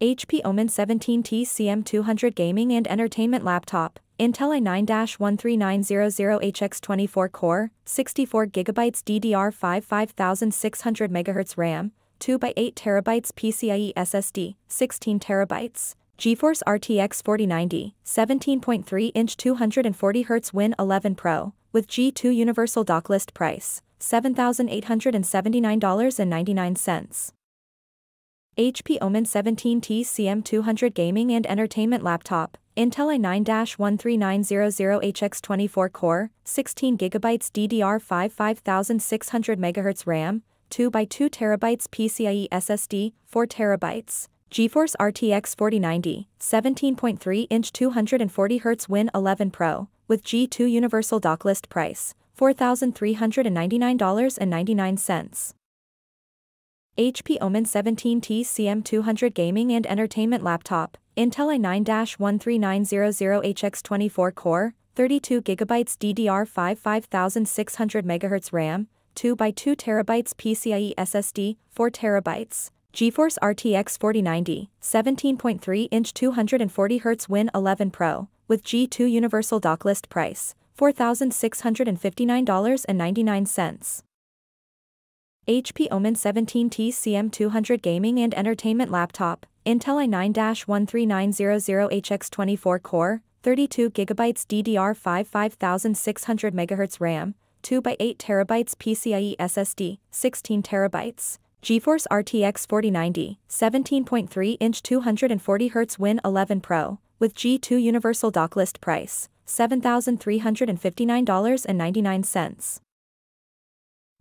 HP Omen 17T CM200 Gaming and Entertainment Laptop, Intel i9-13900HX24 Core, 64GB DDR5 5600 MHz RAM, 2x8 TB PCIe SSD, 16TB. GeForce RTX 4090, 17.3-inch 240Hz Win 11 Pro, with G2 Universal Dock List Price, $7,879.99. HP Omen 17T CM200 Gaming and Entertainment Laptop, Intel i9-13900HX24 Core, 16GB DDR5 5600 MHz RAM, 2x2 TB PCIe SSD, 4TB. GeForce RTX 4090, 17.3-inch 240Hz Win 11 Pro, with G2 Universal Dock List Price, $4,399.99. HP Omen 17T CM200 Gaming and Entertainment Laptop, Intel i9-13900HX24 Core, 32GB DDR5 5600 MHz RAM, 2x2 TB PCIe SSD, 4TB. GeForce RTX 4090, 17.3-inch 240Hz Win 11 Pro, with G2 Universal Dock List Price, $4,659.99. HP Omen 17T CM200 Gaming and Entertainment Laptop, Intel i9-13900HX24 Core, 32GB DDR5 5600 MHz RAM, 2x8 TB PCIe SSD, 16TB. GeForce RTX 4090, 17.3-inch 240Hz Win 11 Pro, with G2 Universal Dock List Price, $7,359.99.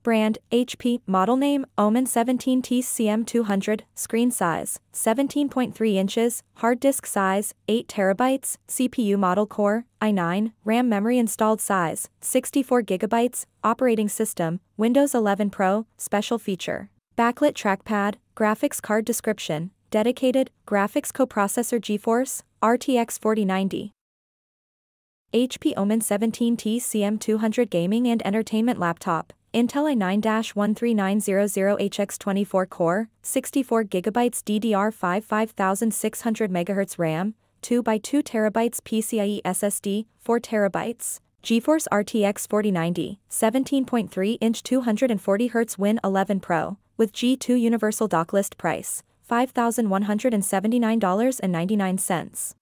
Brand, HP, model name, Omen 17T CM200, screen size, 17.3 inches, hard disk size, 8 terabytes, CPU model core, i9, RAM memory installed size, 64 gigabytes, operating system, Windows 11 Pro, special feature. Backlit trackpad, graphics card description, dedicated, graphics coprocessor GeForce, RTX 4090. HP Omen 17T CM200 Gaming and Entertainment Laptop, Intel i9-13900HX24 Core, 64GB DDR5 5600 MHz RAM, 2x2 TB PCIe SSD, 4TB. GeForce RTX 4090, 17.3-inch 240Hz Win 11 Pro, with G2 Universal Dock List Price, $5,179.99.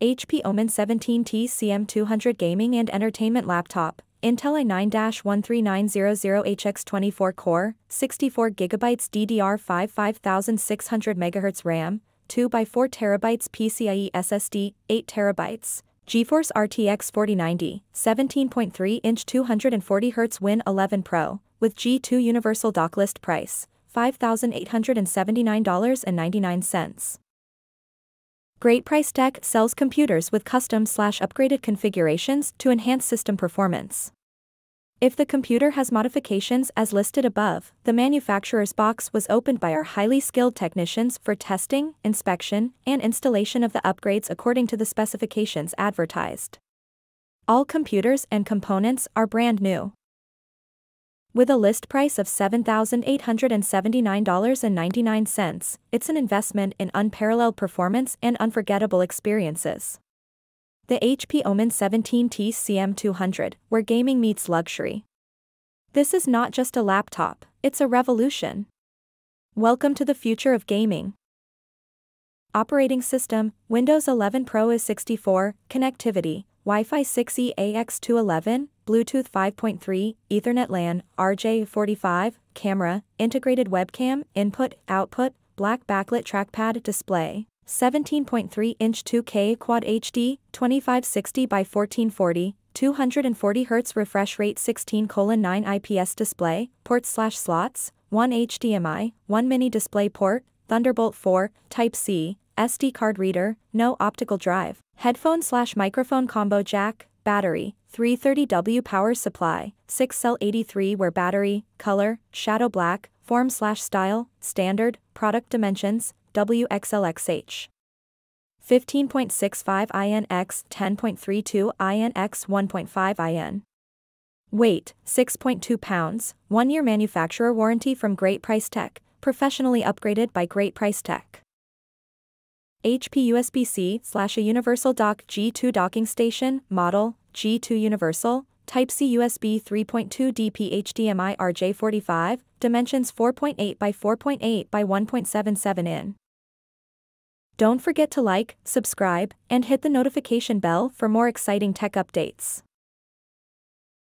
HP Omen 17T CM200 Gaming and Entertainment Laptop, Intel i9-13900HX24 Core, 64GB DDR5 5600 MHz RAM, 2x4 TB PCIe SSD, 8TB. GeForce RTX 4090, 17.3-inch 240Hz Win 11 Pro, with G2 Universal Dock List Price, $5,879.99. Great Price Tech sells computers with custom slash upgraded configurations to enhance system performance. If the computer has modifications as listed above, the manufacturer's box was opened by our highly skilled technicians for testing, inspection, and installation of the upgrades according to the specifications advertised. All computers and components are brand new. With a list price of $7,879.99, it's an investment in unparalleled performance and unforgettable experiences. The HP Omen 17T CM200, where gaming meets luxury. This is not just a laptop, it's a revolution. Welcome to the future of gaming. Operating System, Windows 11 Pro is 64, Connectivity, Wi-Fi 6E AX211, Bluetooth 5.3, Ethernet LAN, RJ45, Camera, Integrated Webcam, Input, Output, Black Backlit Trackpad Display. 17.3-inch 2K Quad HD, 2560 by 1440, 240 Hz refresh rate 16:9 IPS display, ports slash slots, 1 HDMI, 1 mini display port, Thunderbolt 4, Type-C, SD card reader, no optical drive, headphone slash microphone combo jack, battery, 330W power supply, 6 cell 83 where battery, color, shadow black, form slash style, standard, product dimensions, WXLXH. 15.65 INX 10.32 INX 1.5 IN. Weight 6.2 pounds, 1 year manufacturer warranty from Great Price Tech, professionally upgraded by Great Price Tech. HP USB-C slash a universal dock G2 docking station, model, G2 universal, Type-C USB 3.2 DP HDMI RJ45, dimensions 4.8 by 4.8 by 1.77 in. Don't forget to like, subscribe, and hit the notification bell for more exciting tech updates.